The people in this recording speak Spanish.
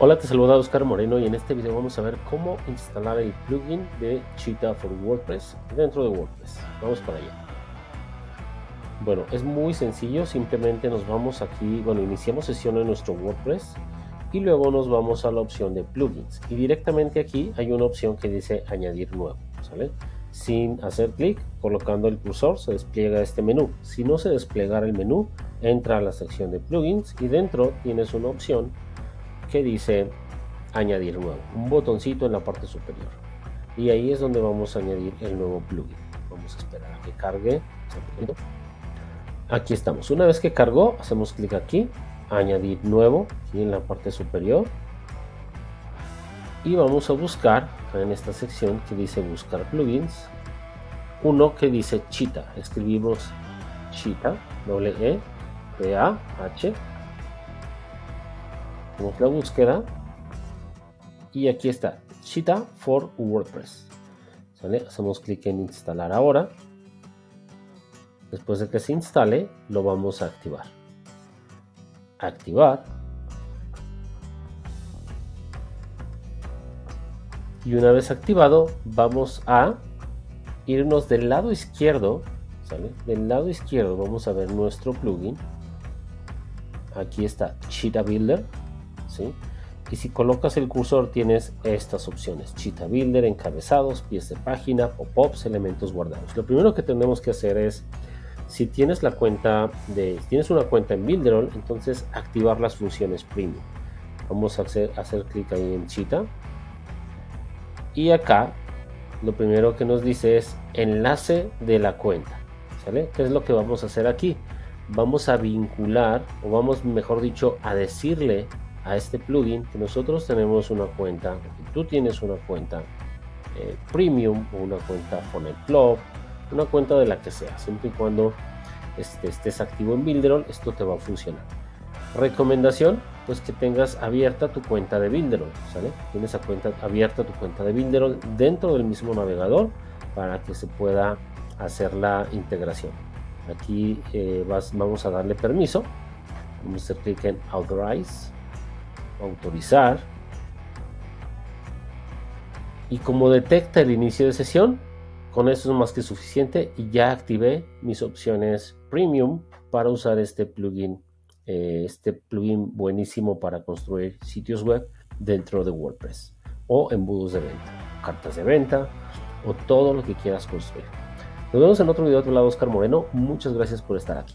Hola, te saluda Oscar Moreno y en este video vamos a ver cómo instalar el plugin de Cheetah for WordPress dentro de WordPress. Vamos para allá. Bueno, es muy sencillo, simplemente nos vamos aquí, bueno, iniciamos sesión en nuestro WordPress y luego nos vamos a la opción de plugins y directamente aquí hay una opción que dice añadir nuevo. Sin hacer clic, colocando el cursor se despliega este menú. Si no se desplegara el menú, entra a la sección de plugins y dentro tienes una opción que dice añadir nuevo, un botoncito en la parte superior. Y ahí es donde vamos a añadir el nuevo plugin. Vamos a esperar a que cargue. Aquí estamos. Una vez que cargó, hacemos clic aquí, añadir nuevo, aquí en la parte superior. Y vamos a buscar en esta sección que dice buscar plugins, uno que dice Cheetah. Escribimos Cheetah, doble E, P, A, H, la búsqueda. Y aquí está Cheetah for WordPress. Hacemos clic en instalar ahora. Después de que se instale lo vamos a activar. Activar. Y una vez activado vamos a irnos del lado izquierdo. Del lado izquierdo vamos a ver nuestro plugin. Aquí está Cheetah Builder y si colocas el cursor tienes estas opciones, Cheetah Builder, encabezados, pies de página, pop-ups, elementos guardados. Lo primero que tenemos que hacer es, si tienes la cuenta de, tienes una cuenta en Builderall, entonces activar las funciones premium. Vamos a hacer, hacer clic ahí en Cheetah. Y acá, lo primero que nos dice es enlace de la cuenta. ¿Sale? ¿Qué es lo que vamos a hacer aquí? Vamos a vincular, o vamos, mejor dicho, a decirle a este plugin que nosotros tenemos una cuenta, tú tienes una cuenta eh, premium o una cuenta Funnel Club, una cuenta de la que sea, siempre y cuando este, estés activo en Builderall, esto te va a funcionar. Recomendación, pues que tengas abierta tu cuenta de Builderall, ¿sale? Tienes a cuenta, abierta tu cuenta de Builderall dentro del mismo navegador para que se pueda hacer la integración. Aquí eh, vamos a darle permiso. Vamos a hacer clic en Authorize autorizar y como detecta el inicio de sesión con eso es más que suficiente y ya activé mis opciones premium para usar este plugin eh, este plugin buenísimo para construir sitios web dentro de WordPress o embudos de venta cartas de venta o todo lo que quieras construir. Nos vemos en otro video. De tu lado Oscar Moreno. Muchas gracias por estar aquí